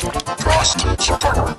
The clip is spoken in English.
Cross teachable.